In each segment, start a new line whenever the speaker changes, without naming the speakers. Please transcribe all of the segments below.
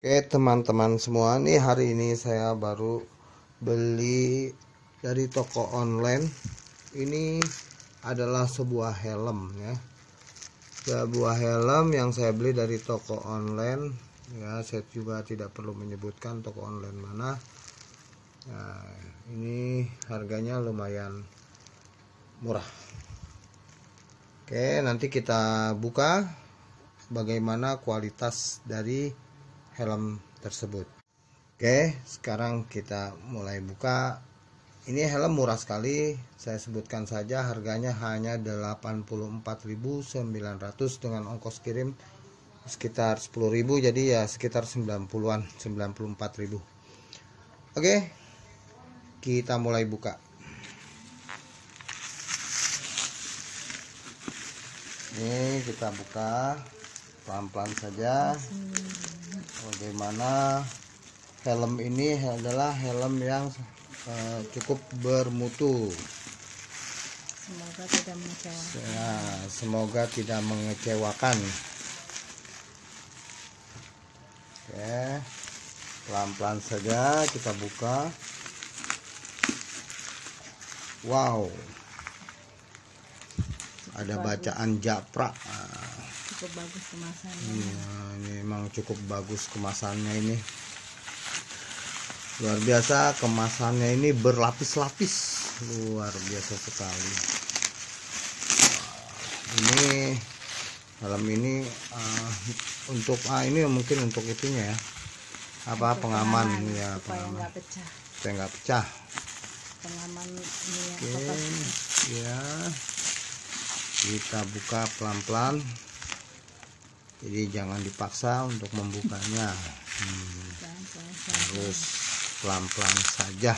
Oke teman-teman semua. Nih hari ini saya baru beli dari toko online. Ini adalah sebuah helm ya. Sebuah helm yang saya beli dari toko online. Ya saya juga tidak perlu menyebutkan toko online mana. Nah ini harganya lumayan murah. Oke nanti kita buka bagaimana kualitas dari helm tersebut. Oke sekarang kita mulai buka. Ini helm murah sekali. Saya sebutkan saja harganya hanya 84.900 dengan ongkos kirim sekitar 10.000 jadi ya sekitar 90-an 94.000 oke kita mulai buka. Ini kita buka pelan-pelan saja bagaimana helm ini adalah helm yang uh, cukup bermutu.
Semoga tidak mengecewakan.
Ya, semoga tidak mengecewakan. Oke pelan-pelan saja kita buka. Wow. Ada bacaan japra
cukup bagus kemasannya.
Iya ini memang cukup bagus kemasannya ini. Luar biasa kemasannya ini berlapis-lapis. Luar biasa sekali. Ini dalam ini uh, untuk ah ini mungkin untuk itunya ya. Apa
Untuk
pengaman,
pengaman,
ya
supaya
pengaman.
nggak pecah.
Supaya nggak pecah.
Pengaman ini ya,
oke
apa,
ya kita buka pelan-pelan jadi jangan dipaksa untuk membukanya. Hmm, harus pelan-pelan saja.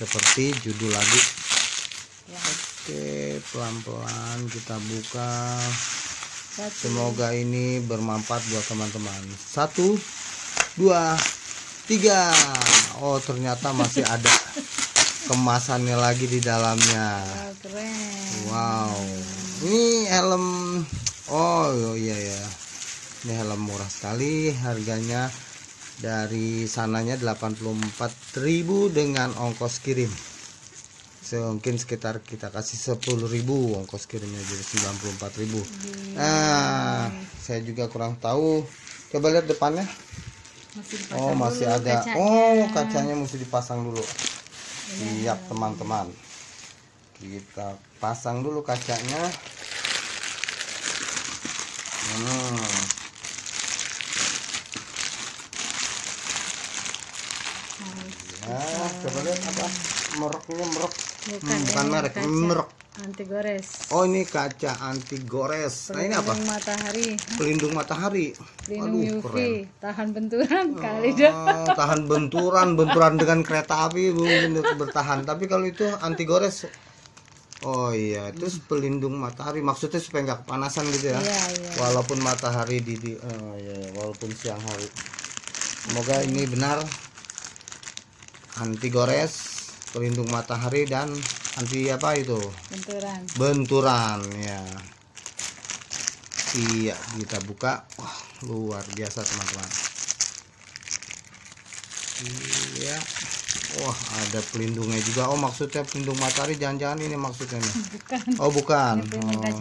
Seperti judul lagu. Oke pelan-pelan kita buka. Semoga ini bermanfaat buat teman-teman. Satu dua tiga. Oh ternyata masih ada kemasannya lagi di dalamnya. Wow ini helm. Oh iya ya ini helm murah sekali harganya dari sananya 84.000 dengan ongkos kirim. So, mungkin sekitar kita kasih 10.000 ongkos kirimnya jadi 94.000 nah saya juga kurang tahu. Coba lihat depannya.
Masih
oh masih
dulu
ada.
kacanya.
oh kacanya mesti dipasang dulu. Siap teman-teman. Kita pasang dulu kacanya. Hmm. ya lihat apa mereknya merek
bukan,
Hmm, bukan
ini
merek
kaca
merek
anti gores.
Oh ini kaca anti gores. Nah ini apa?
Pelindung matahari.
Pelindung matahari.
Pelindung
Aduh,
UV
keren.
tahan benturan kali dah
Oh, tahan benturan benturan dengan kereta api mungkin untuk bertahan. Tapi kalau itu anti gores. Oh iya. Itu pelindung matahari. Maksudnya supaya nggak kepanasan gitu ya?
Iya iya.
Walaupun matahari di, di oh iya iya, walaupun siang hari. Semoga ini benar anti gores pelindung matahari dan anti apa itu?
Benturan.
Benturan ya. Iya kita buka. Wah luar biasa teman-teman. Iya. Wah ada pelindungnya juga. Oh maksudnya pelindung matahari jangan-jangan ini maksudnya nih?
Bukan.
Oh bukan. Oh,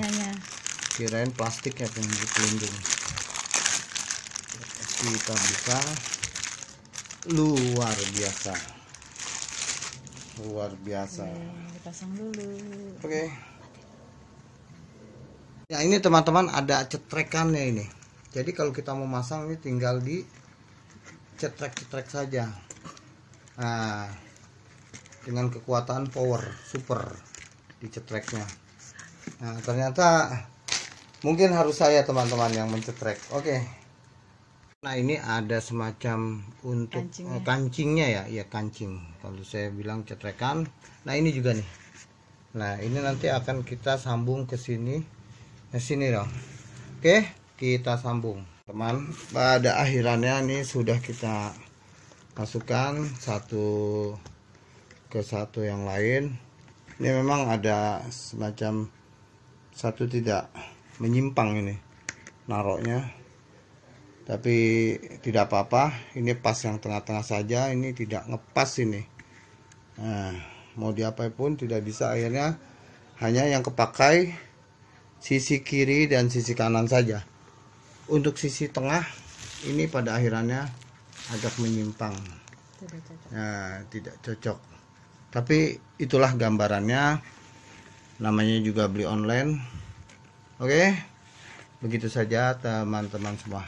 kirain plastik ya pelindung. Kita buka. Luar biasa luar biasa
Oke, dipasang dulu
Oke. Ya ini teman-teman ada cetrekannya ini. Jadi kalau kita mau masang ini tinggal di cetrek-cetrek saja. Nah, dengan kekuatan power super di cetreknya. Nah, ternyata mungkin harus saya teman-teman yang mencetrek. Oke. Nah, ini ada semacam untuk
Kancingnya.
eh, kancingnya ya, iya kancing. Kalau saya bilang cetrekan. Nah, ini juga nih. Nah, ini nanti akan kita sambung ke sini. Ke sini dong. Oke, kita sambung. Teman, pada akhirannya ini sudah kita masukkan satu ke satu yang lain. Ini memang ada semacam satu tidak menyimpang ini naroknya. Tapi tidak apa-apa ini pas yang tengah-tengah saja ini tidak ngepas ini nah mau diapain pun tidak bisa akhirnya hanya yang kepakai sisi kiri dan sisi kanan saja untuk sisi tengah ini pada akhirannya agak menyimpang
Tidak cocok.
Nah, tidak cocok. Tapi itulah gambarannya. Namanya juga beli online. Oke. Begitu saja teman-teman semua.